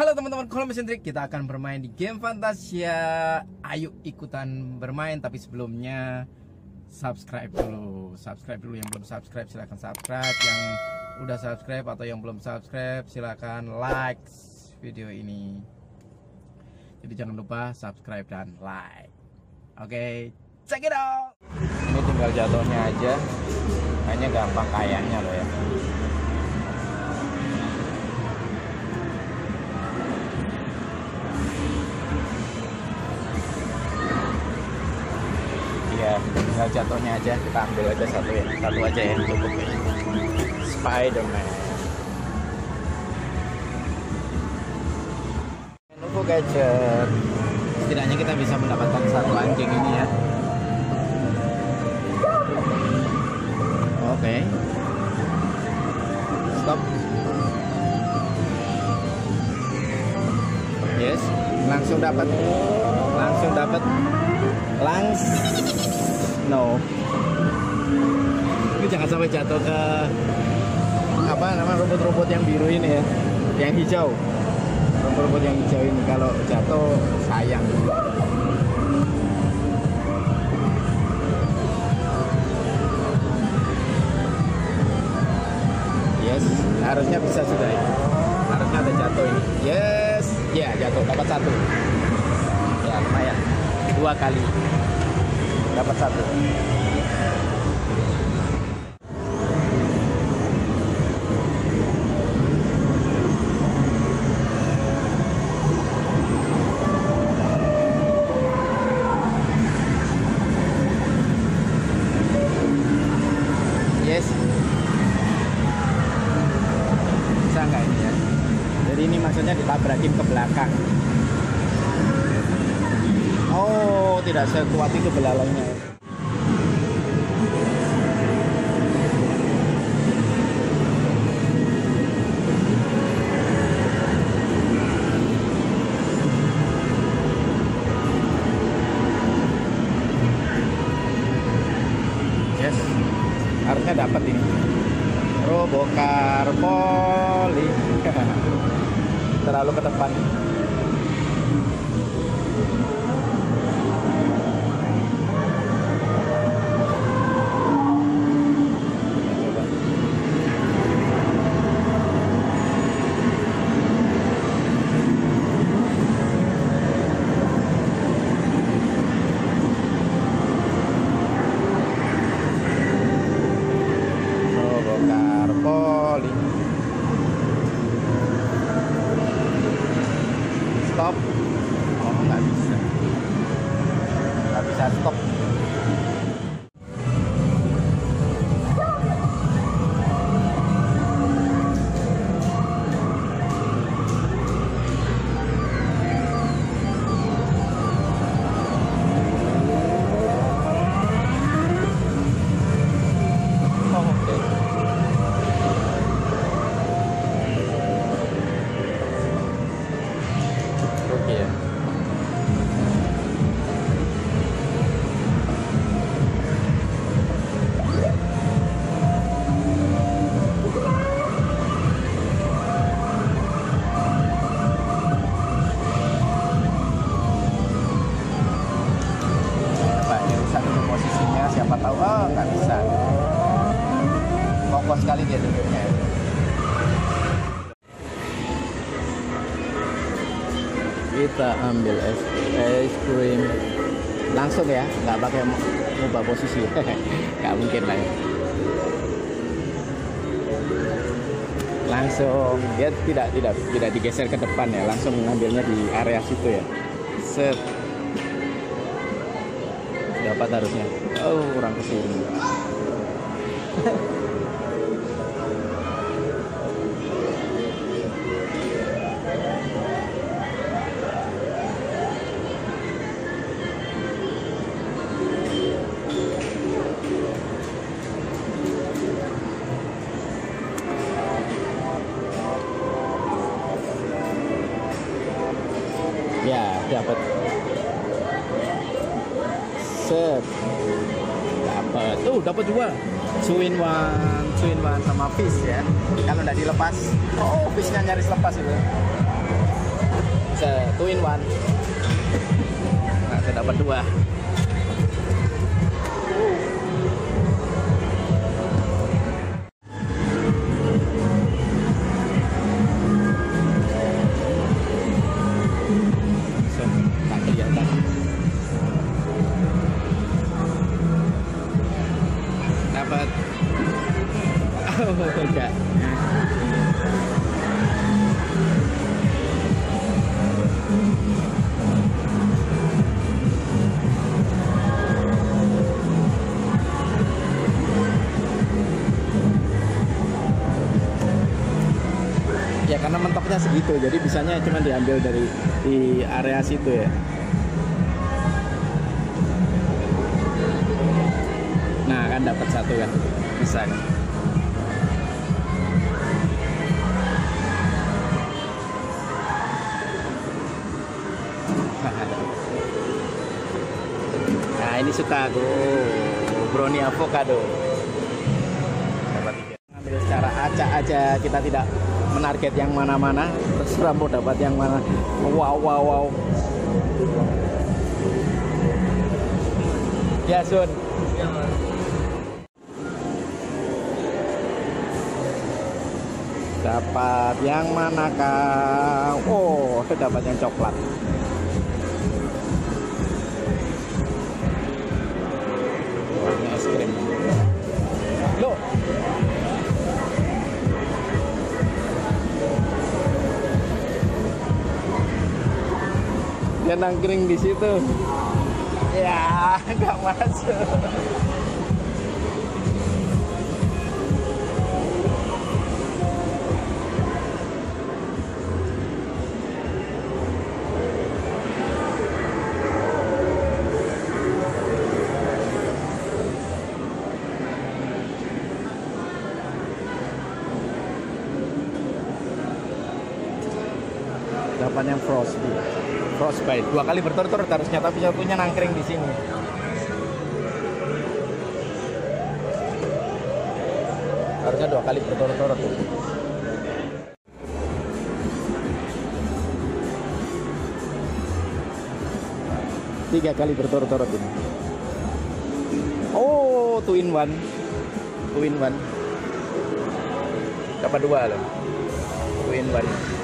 Halo teman-teman kalau mesin trik kita akan bermain di game Fantasia. Ayo ikutan bermain tapi sebelumnya subscribe dulu. Subscribe dulu yang belum subscribe silahkan subscribe. Yang udah subscribe atau yang belum subscribe silahkan like video ini. Jadi jangan lupa subscribe dan like. Oke check it out. Ini tinggal jatuhnya aja. Kayaknya gampang kayaknya loh ya jatuhnya aja kita ambil aja satu ya satu aja yang cukup ya. Spiderman. Lenovo gadget. Setidaknya kita bisa mendapatkan satu anjing ini ya. Oke. Okay. stop. Yes langsung dapat. Langsung dapat. Langsung no. Ini jangan sampai jatuh ke apa nama rumput-rumput yang biru ini ya. Yang hijau. Rumput-rumput yang hijau ini. Kalau jatuh sayang. Yes harusnya bisa sudah ya. Harusnya ada jatuh ini. Yes ya yeah, jatuh dapat satu. Ya lumayan. Dua kali dapat satu. Yes. Bisa nggak ini ya? Jadi ini maksudnya ditabrakin ke belakang. Oh, tidak sekuat itu belalainya. Dapat ini. Robokarboli. Terlalu ke depan. Langsung ya. Nggak pakai ubah posisi. Nggak mungkin lah. Langsung dia tidak tidak tidak digeser ke depan ya. Langsung mengambilnya di area situ ya. Set. Dapat harusnya. Oh kurang ke sini dapat dua. Two in one two in one sama fish ya. Kalau nggak dilepas. Oh fishnya nyaris lepas itu. Bisa two in one nah saya dapat dua segitu jadi bisanya cuma diambil dari di area situ ya. Nah kan dapat satu kan bisa kan? Nah ini suka aku brownie avocado. Dapat ambil secara acak aja kita tidak menarget yang mana-mana terserah mau dapat yang mana. Wow wow wow. Ya Sun. Dapat yang manakah oh dapat yang coklat dia nangkring di situ. Ya nggak masuk. Dapat yang frostbite frostbite dua kali berturut-turut harusnya tapi satunya nangkring di sini. Harusnya dua kali berturut-turut. Tiga kali berturut-turut ini. Oh two in one. Two in one. Dapat dua loh. Two in one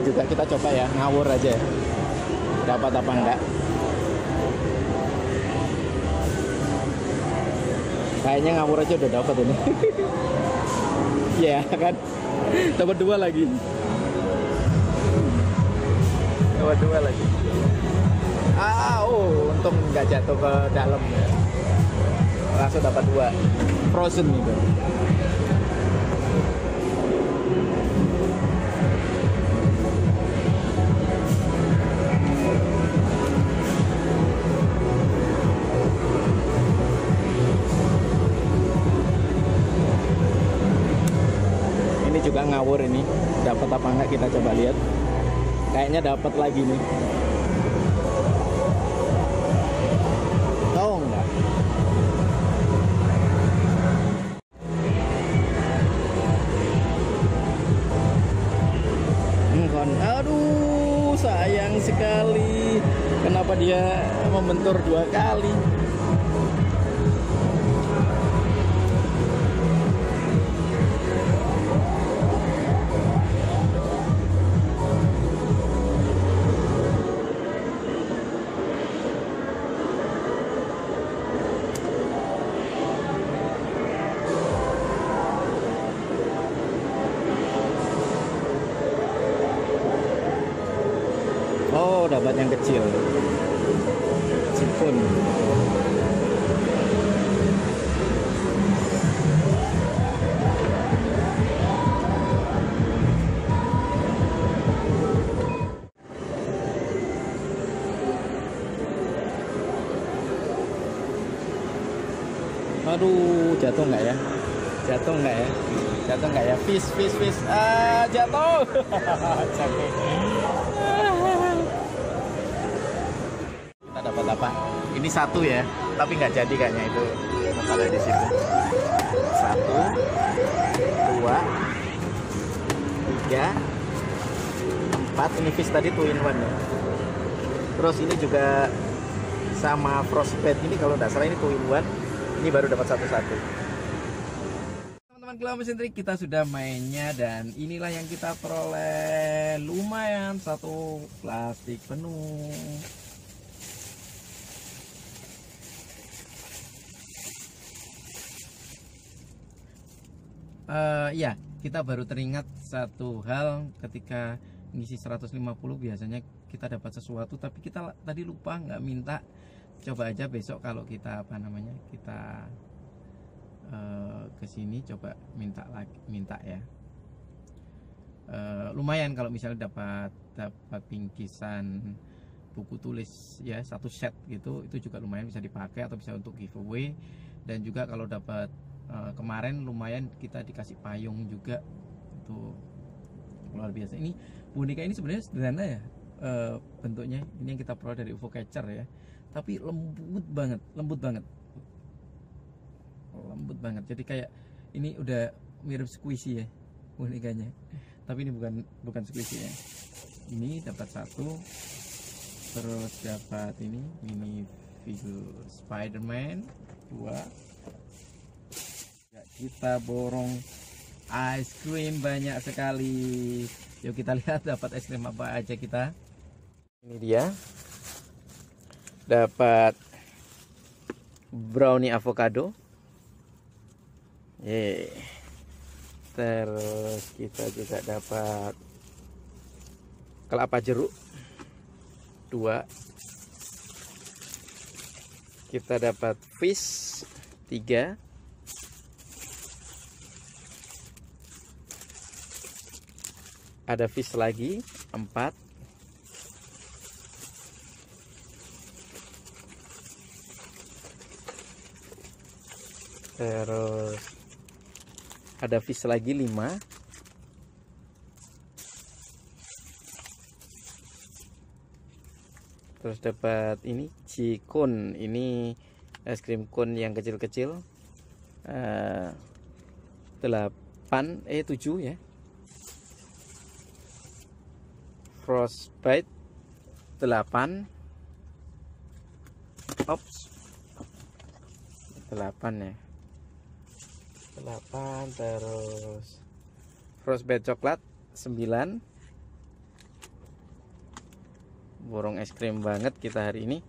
Ini juga kita coba ya, ngawur aja. ya. Dapat apa enggak? Kayaknya ngawur aja udah dapat ini. Iya kan? Dapat dua lagi. Dapat dua lagi. Ah, oh, untung nggak jatuh ke dalam ya. Langsung dapat dua. Frozen itu. Ini juga ngawur ini. Dapat apa enggak kita coba lihat. Kayaknya dapat lagi nih. Tahu enggak? Engkon aduh sayang sekali. Kenapa dia membentur dua kali Dapat yang kecil. Sipun. Aduh, jatuh nggak ya? Jatuh nggak ya? jatuh nggak ya fish fish fish ah jatuh kita apa ini satu ya tapi nggak jadi kayaknya itu. Ada di situ. Satu dua tiga empat. Ini fish tadi in one ya. Terus ini juga sama frostbite ini kalau tidak salah ini two in one. Ini baru dapat satu-satu. Teman-teman trik kita sudah mainnya dan inilah yang kita peroleh. Lumayan satu plastik penuh uh, ya kita baru teringat satu hal ketika ngisi 150 biasanya kita dapat sesuatu tapi kita tadi lupa nggak minta. Coba aja besok kalau kita apa namanya kita uh, ke sini coba minta lagi minta ya. Uh, lumayan kalau misalnya dapat dapat bingkisan buku tulis ya satu set gitu itu juga lumayan bisa dipakai atau bisa untuk giveaway. Dan juga kalau dapat uh, kemarin lumayan kita dikasih payung juga. Itu luar biasa. Ini boneka ini sebenarnya sederhana ya. Uh, bentuknya ini yang kita peroleh dari UFO Catcher ya. Tapi lembut banget lembut banget. Lembut banget. Jadi kayak ini udah mirip squishy ya bonekanya. Tapi ini bukan bukan squishy ya. Ini dapat satu terus dapat ini mini figur Spiderman dua kita borong ice cream banyak sekali. Yuk kita lihat dapat es krim apa aja kita. Ini dia. Dapat brownie avocado. Ye. terus kita juga dapat kelapa jeruk. Dua. Kita dapat fish. Tiga ada fish lagi. Empat. Terus ada fish lagi 5 terus dapat ini cikun ini es krim kun yang kecil-kecil. Uh, 8 eh 7 ya frostbite 8 ops 8 ya. 8 terus frostbite coklat 9 borong es krim banget kita hari ini.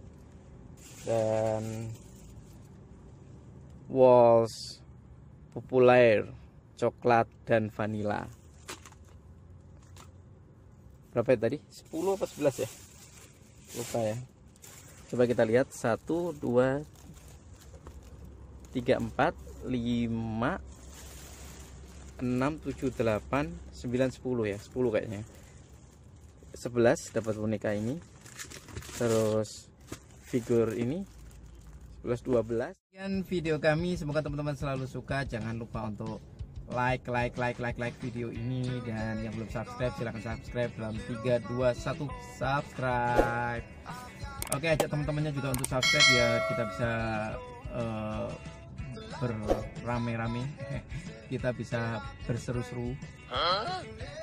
Dan walls populer coklat dan vanilla berapa ya tadi? 10 apa 11 ya? Lupa ya. Coba kita lihat. 1 2 3 4 5 6 7 8 9 10 ya. 10 kayaknya. 11 dapat boneka ini. Terus figur ini. 11 12 sekian video kami. Semoga teman-teman selalu suka. Jangan lupa untuk like like like like like video ini dan yang belum subscribe silahkan subscribe dalam 3 2 1 subscribe. Oke ajak teman-temannya juga untuk subscribe ya kita bisa uh, berrame-rame. Kita bisa berseru-seru.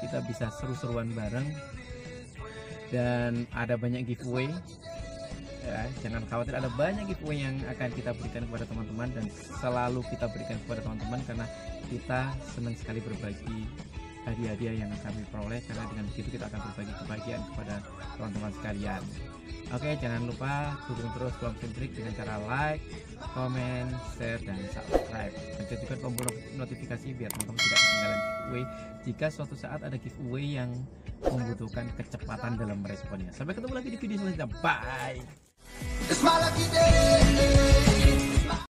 Kita bisa seru-seruan bareng. Dan ada banyak giveaway. Ya, jangan khawatir ada banyak giveaway yang akan kita berikan kepada teman-teman dan selalu kita berikan kepada teman-teman karena kita senang sekali berbagi hadiah-hadiah yang kami peroleh karena dengan begitu kita akan berbagi kebahagiaan kepada teman-teman sekalian. Oke jangan lupa dukung terus Plum Trik dengan cara like komen share dan subscribe. Juga tombol notifikasi biar teman-teman tidak ketinggalan giveaway jika suatu saat ada giveaway yang membutuhkan kecepatan dalam responnya sampai ketemu lagi di video selanjutnya. Bye